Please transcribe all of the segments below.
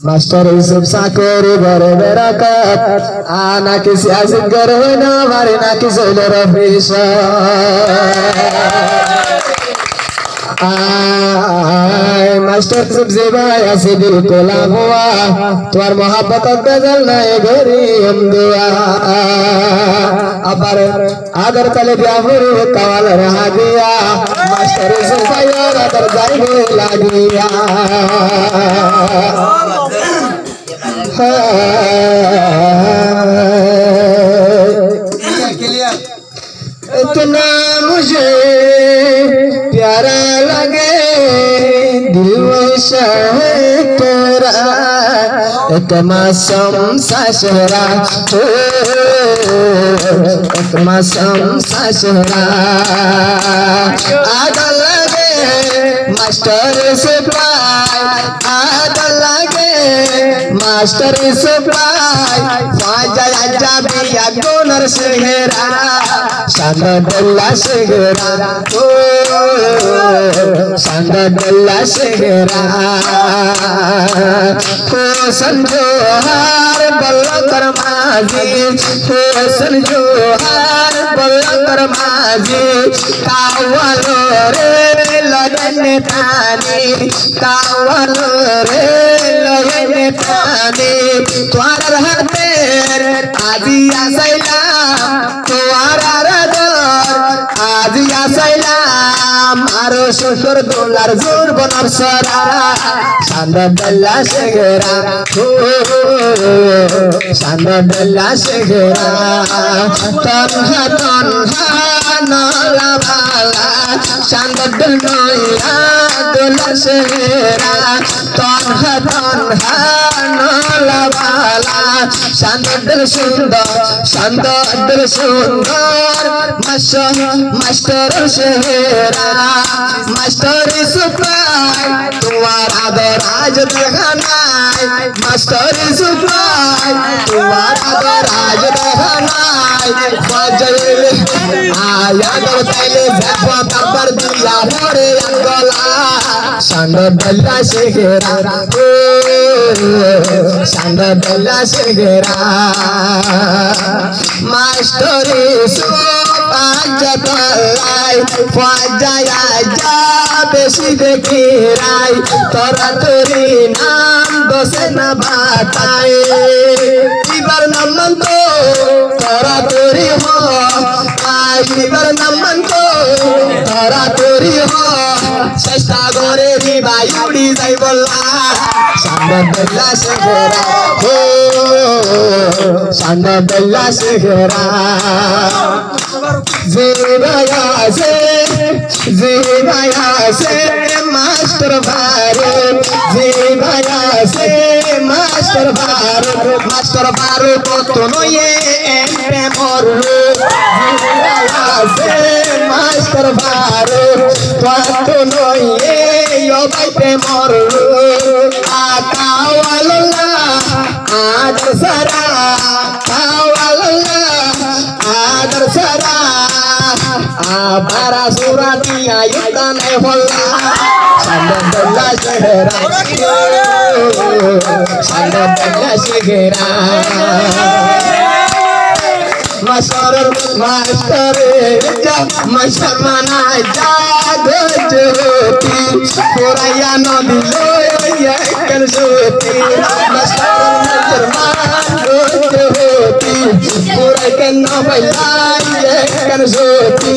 Master Yusuf সাকর বড় বেরাকাত আ নাকি সিয়াসিন কর হইন ভারি নাকি সৈল রফিস তোমার মহাব্বত গজল নাই গরি অন্দুয়া আবার আদর তলে বিয়া ফুরি কাওয়াল রাহা দিয়া गया मास्टर से भाई और आदर जाए लागिया इतना मुझे प्यारा लगे दिल है तेरा एक मासूम सा चेहरा हो एक मासूम सा चेहरा आग लगे, मास्टर से पाय आग लगे, मास्टर से पाय फाजा जाबिया गोनर सेहरा शांदल्ला सेहरा ओ शांदल्ला सेहरा हसन जोहार बल्ला कर्माजी हे हसन जोहार बल्ला कर्माजी कावलो रे लगन तानी। कावलो रे लगन तानी। तुआर रहते आजी आसाइला तुआरा आरा আজিয়া সাইলাম আরও শ্বশুর দোলার জোর বনাম সরারা সান্দ বেল্লা শেখেরা সান্দ বেল্লা শেখেরা सुंदर सुंदर मास्टर मास्टर सेहरा मास्टर सुपाई तुम्हारा दराज देखना मास्टर सुपाई तुम्हारा दराज दहनाई ಯಾದವ ತೈಲೆ ಜಪ್ಪ ತಂಬರ್ ದಿಲ್ಲ ನೋಡೆ ಅಂಗೋಲ ಸಂದ ಬೆಲ್ಲ ಶೇಖರ ಸಂದ ಬೆಲ್ಲ ಶೇಖರ ಮಾಸ್ಟರಿ ಸೋ পাঞ্জাতাই ফাজায়া যা বেশি দেখি রাই তোরা তোরি নাম বসে না বাতায় এবার নাম তো তোরা তোরি হয় শ্রীতর নামন্ত তারা তোরি চেষ্টা করে ভাই উড়ি যাই বললা। সান্দাল্লা সে ঘেরা, হো। সান্দাল্লা সে ঘেরা। যে দয়া সে যে দয়া সে মাস্টার ভারত। যে দয়া সে মাস্টার ভারত। মাস্টার ভারত তো নয়ে প্রেমর মরলো জিবায়া সে মাস্টার ভারত কত নয়ে বাইতে মরলো আকাওয়াল্লা আদর সারা কাওয়াল্লা আদর সারা আবারা সুরাতিয়া ইতানে হল্লা সান্দাল্লা শেহরা সান্দাল্লা শেহরা मशहरे मशर जा न जोती कन सोती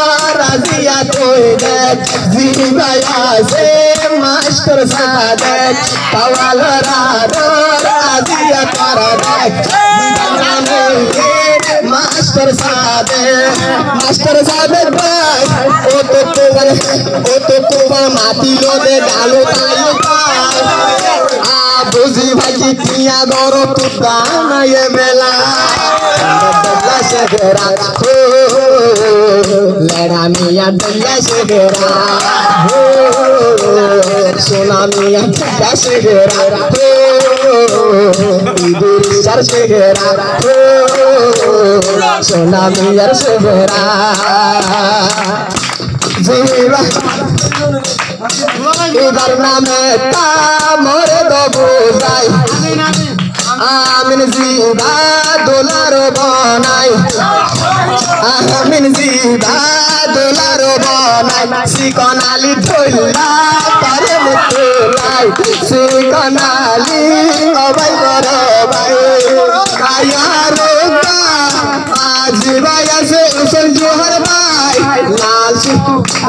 ताजिया कोयदक जिबया से मास्टर सादक पवालरा राजिया करदक मास्टर सादक मास्टर सादक बस, ओ तो तू ओ तो तू माती लो दे गालो ताई বুঝি ভাই কি টিয়া গরো তুতা নাই বেলা দল্লা শেখরা হো লেড়া মিয়া দল্লা শেখরা হো সোনা মিয়া দল্লা শেখরা হো ইদুর সার শেখরা হো সোনা মিয়ার শেখরা ইদার নামে তা মরে দবো যাই আমিন জিবা দোলার বনাই। আমিন জিবা দোলার বনাই। সিকনালি ঢোলা করে মুখে লাই। সিকনালি অবাই করে বাই কায়া আজি বাই আছে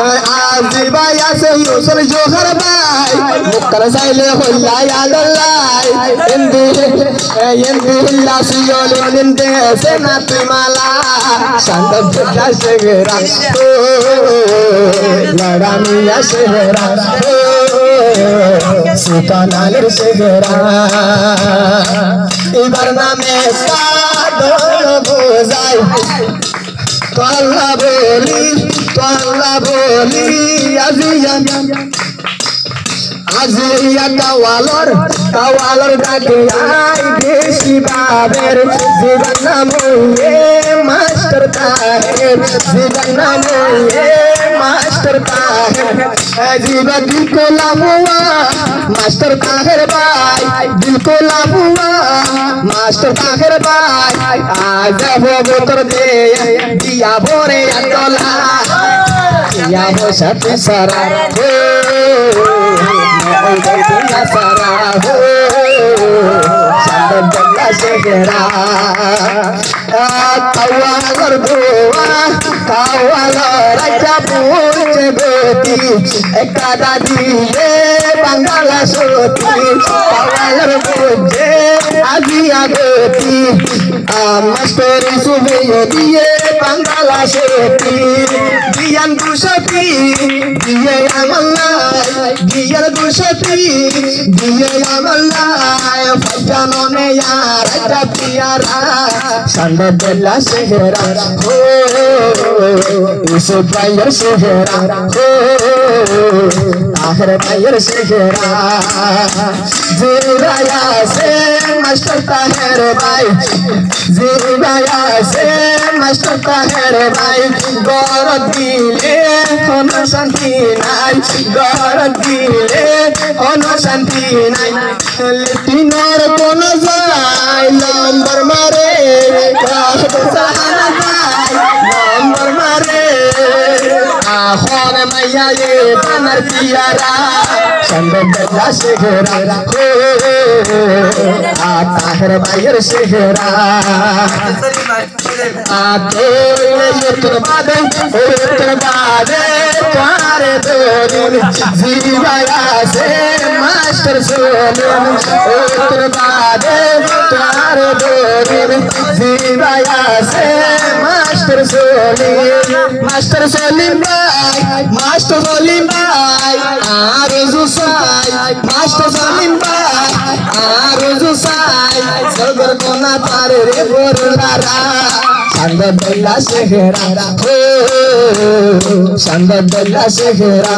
आजीबा या सही उसल जोहर बाई मुक्कर साइले हुल्ला या दल्लाई इंदी इंदी हिल्ला सियोल इंदी से नाती माला शांत बुद्धा शहरा ओ लड़ा मिया शहरा ओ सीता नाल शहरा इबर नामे सादो बोजाई তোল্লা বলি তোল্লা বলি আজিয়া আজিয়া কাওয়ালর কাওয়ালর ডাকে আই দেশি বাবের জীবন নাম এ মাস্টার তাহের জীবন নাম এ মাস্টার তাহের জীবন দিল को लामुआ मास्टर ताहेर भाई दिल को लामुआ मास्टर ताहेर भाई आज हो बोतर दे दिया भोरे अटोला दिया हो साथी सारा ದಸರಾ ಹೋ ಸಂಬಂಧಲ್ಲ ಶೇಖರ ಕವ್ವಾಗರ್ ಗೋವ ಕವ್ವಾಲ ರಜ ಪೂಜ ಗೋಪಿ ಕದಾದಿಯೇ ಬಂಗಾಲ ಸೋತಿ ಪವನ ಬುದ್ಧೆ ಅದಿಯಾಗೋತಿ ಮಸ್ತರಿ ಸುಬೆಯೊದಿಯೇ ಬಂಗಾಲ ಸೋತಿ ದಿಯನ್ ದುಷತಿ ದಿಯ ಅಮಲ್ಲ ದಿಯ ದುಷತಿ ದಿಯ ಅಮಲ್ಲ ಫಜನನೆ ಯಾರ ಜಪಿಯಾರ ಸಂಡದಲ್ಲ ಸೆಹರ ಹೋ ಇಸುಬಯ್ಯ ಸೆಹರ ಹೋ আমার মায়ের শেখেরা। জিরায়া সে মাস্টার তাহের ভাই জিরায়া সে মাস্টার তাহের ভাই গর দিলে কোন শান্তি নাই গর দিলে কোন শান্তি নাই। লিটিনার কোন যায় লম্বর মারে কাশ সাহানা होन मैया ये बनर दियारा चंदन बल्ला से घेरा हो। आता मायर से घेरा आते ये तुरबादे ओ तुरबादे तुम्हारे दोनों जीवाया से मास्टर सोनम ओ तुरबादे तुम्हारे दोनों जीवाया से মাস্টার সোলেন মাস্টার সলিম ভাই মাস্টার সলিম ভাই আর জুসাই মাস্টার সলিম ভাই আর জুসাই সগর কোনা তারে রে বরলারা সন্দবেলা শেখরা হো সন্দবেলা শেখরা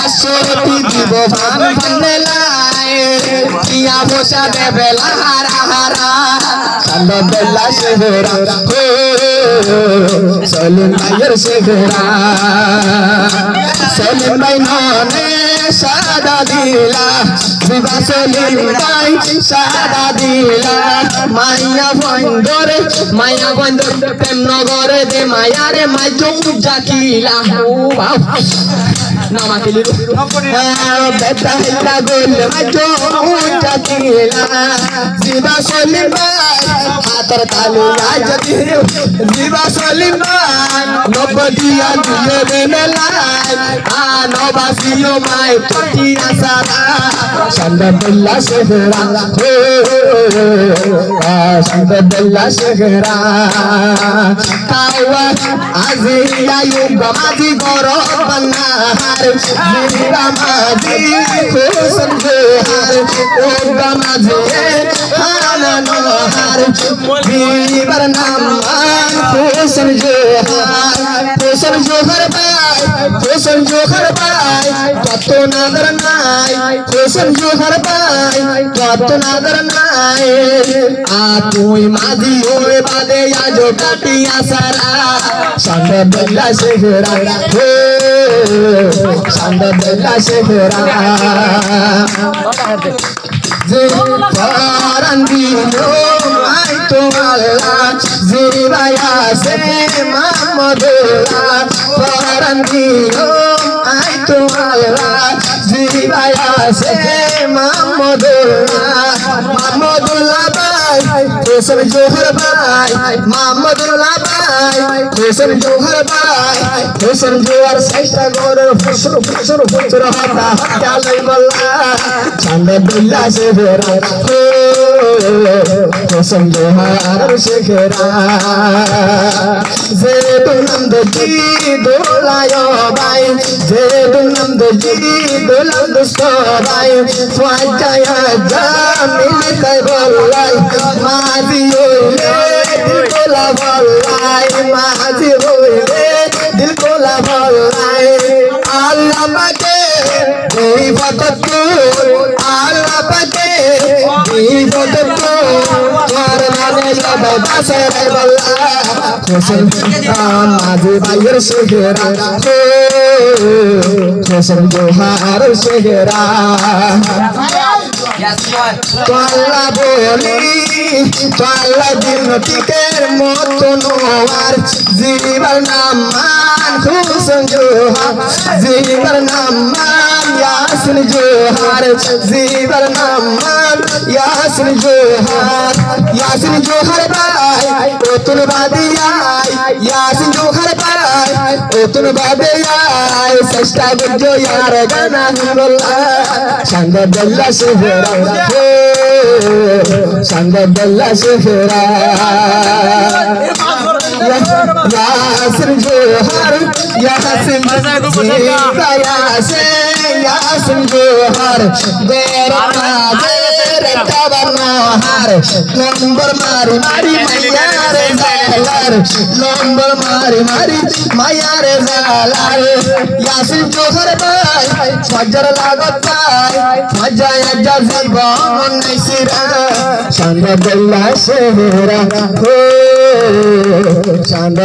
দেব দিয়ে আদলাই পাশে দিব ভান ভানে লাই টিয়া বসা দেবে হারা হারা কান্দ বেলা শেহরা হো সলিম ভাইয়ের শেহরা সলিম ভাই ননে সাদা দিলা বিবাসলিন ভাই সাদা দিলা। মাইয়া বন্দরে, মাইয়া বন্দর, প্রেম নগরে দে মায়ারে মাই চৌক জাকিলা ও বাবা। নামা কিলি বেটা, হিলা গোল, মাই চৌক জাকিলা বিবাসলিন ভাই মাই টটিয়া সারা সন্দেলা শেখরা সন্দেলা শেখরা কাওয়া আজিয়া ইউবা মাঝি গর বন্নার জিরা মাঝি হোসন জোহার ওবা মাঝি হানা নোহার বিবার নাম पोषण जोहार पोषण जोहर बाय पोषण जोहर बाय तत्तो नादर नाय पोषण जोहर बाय तत्तो नादर नाय आ तुई माधी होवे जो काटिया सारा। संग बेला सेहरा हो संग बेला सेहरा जे हो। তো আল্লাহ যে ভাইয়া সে মামদুল্লাহ পরান দিলো আই তো আল্লাহ যে ভাইয়া সে মামদুল্লাহ মামদুল্লাহ ভাই হোসেন জোহর ভাই মামদুল্লাহ ভাই হোসেন জোহর ভাই হোসেন জোহর চেষ্টা করে ফুসর ফুসর ফুসর হতা হত্যা লই বল্লা চান্দ বিল্লা সে বেরা হোসেন জোহর শেখরা যে দুনন্দ জি দোলায় ভাই যে দুনন্দ জি দোলন্দ সবাই ফাজায় জামিল তাই বল্লাই মাঝি হইলে দিল কোলা বল্লাই মাঝি হইলে দিল কোলা বল্লাই আল্লাহ পাকে এই বদত আল্লাহ পাকে এই হোসেন মাঝি ভাইয়ের শেখরা হোসেন জোহার শেখরা তোলা বলি তোলা দিন টিকের মতন আর জীবন নাম মান হুসন জোহার জীবন নাম মান ইয়াসিন জোহার জীবন নাম মান ইয়াসিন জোহার ইয়াসিন জোহার ভাই यासिन जो हर पाए ओ तुम बाबे सस्ता गुजो यार गाना हिमला संग बल्ला से फेरा संग बल्ला से फेरा यासिन जो हर यासिन जीता यासिन यासिन जो हर गोरा लंबर मारी मारी मैया रे जालार मारी मारी रे जालार यासिन जोहर फजर लागत मज़ा अजा जबान नैसिरा चाँद बेला सेहरा हो। चाँद